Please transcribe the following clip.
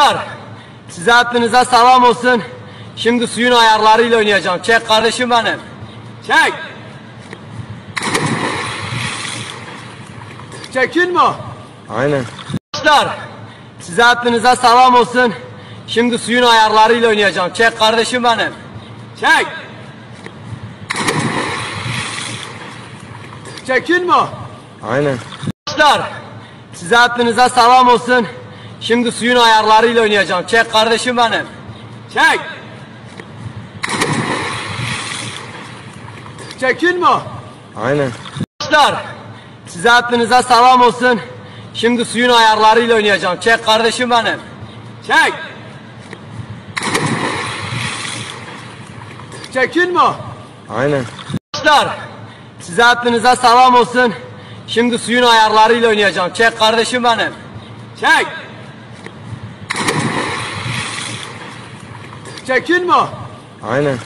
Arkadaşlar size aklınıza salam olsun. Şimdi suyun ayarlarıyla oynayacağım. Çek kardeşim benim. Çek. Çekin mi? Aynen. Arkadaşlar size aklınıza salam olsun. Şimdi suyun ayarlarıyla oynayacağım. Çek kardeşim benim. Çek. Çekin mi? Aynen. Arkadaşlar size aklınıza salam olsun. Şimdi suyun ayarlarıyla oynayacağım. Çek kardeşim benim. Çek. Çekin mi? Aynen. Arkadaşlar size aklınıza salam olsun. Şimdi suyun ayarlarıyla oynayacağım. Çek kardeşim benim. Çek. Çekin mi? Aynen. Arkadaşlar size aklınıza salam olsun. Şimdi suyun ayarlarıyla oynayacağım. Çek kardeşim benim. Çek. Çekin mi? Aynen.